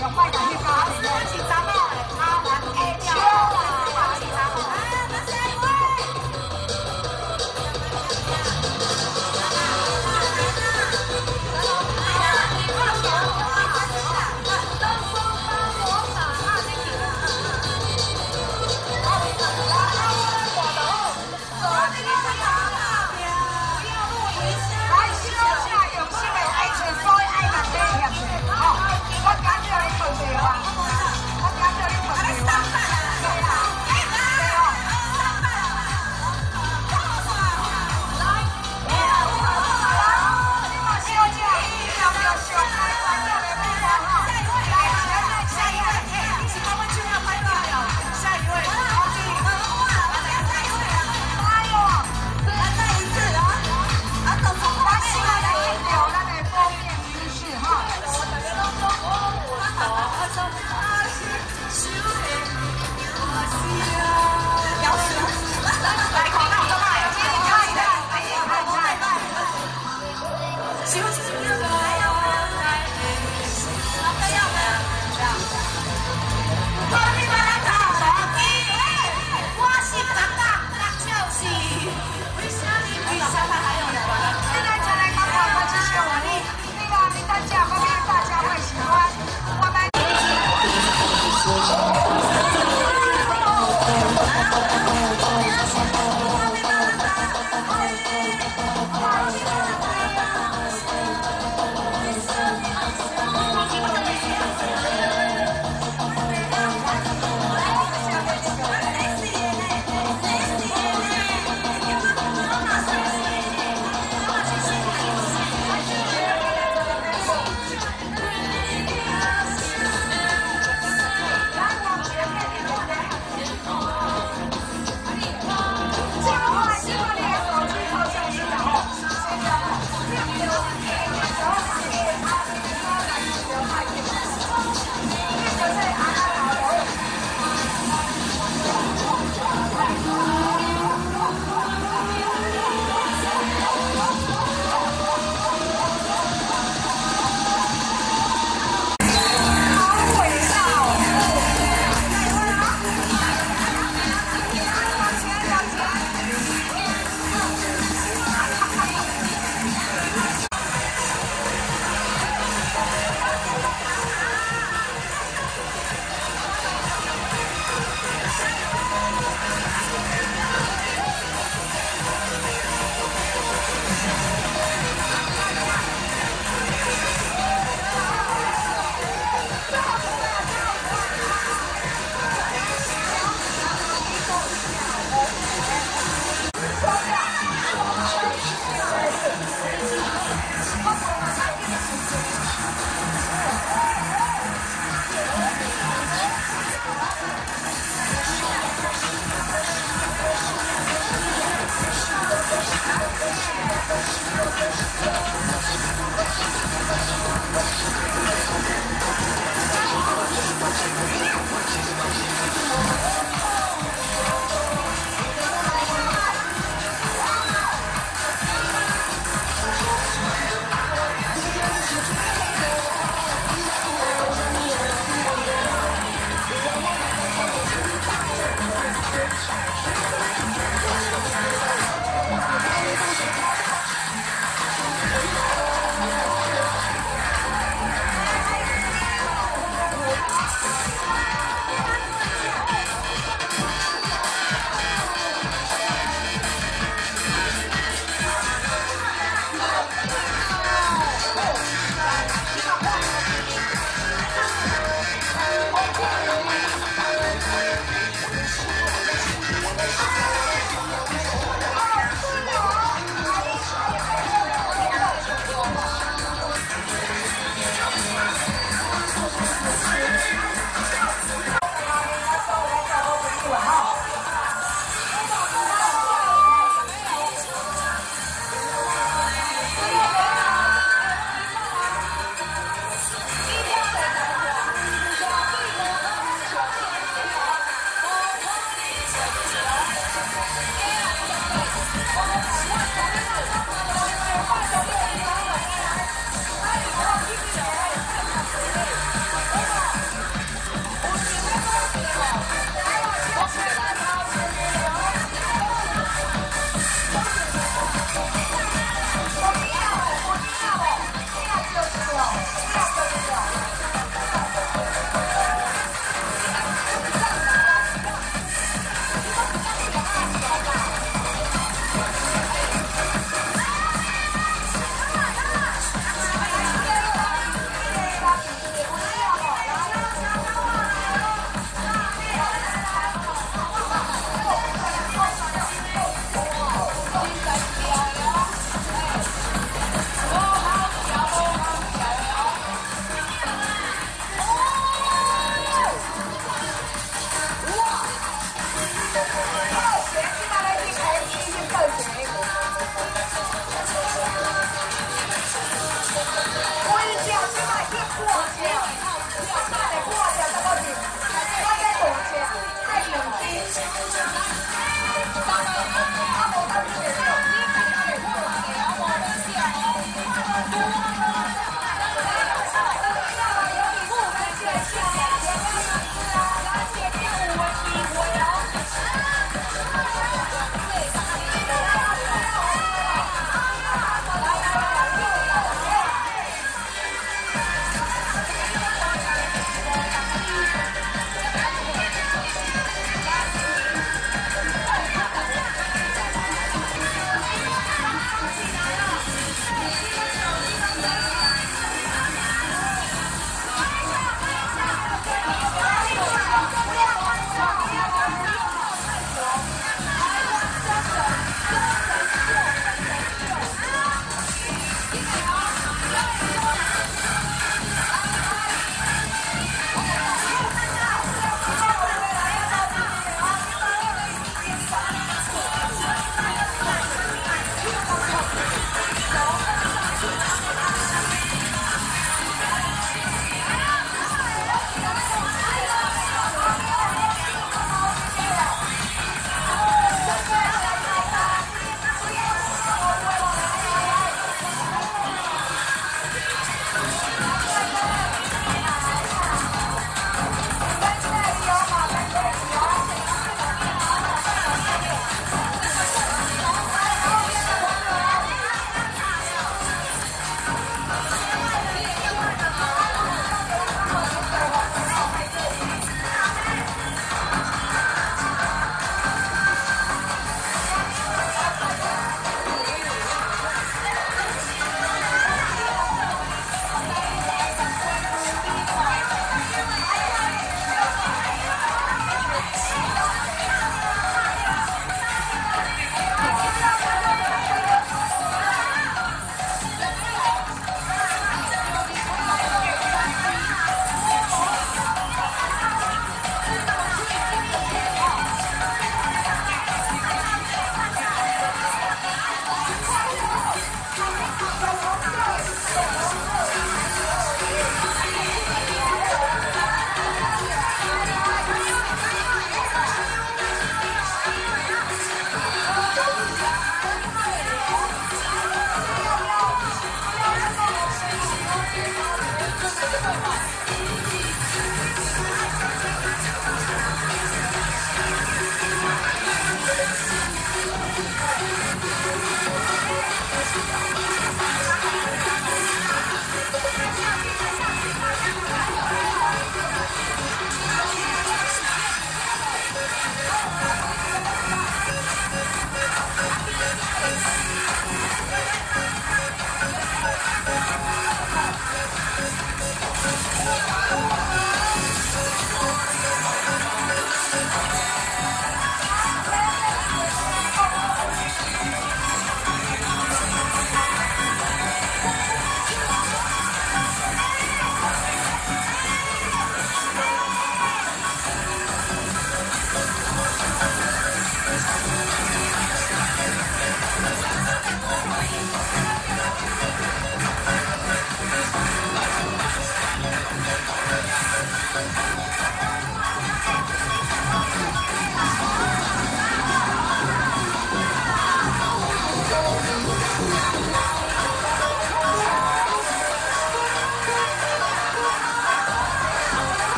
要快的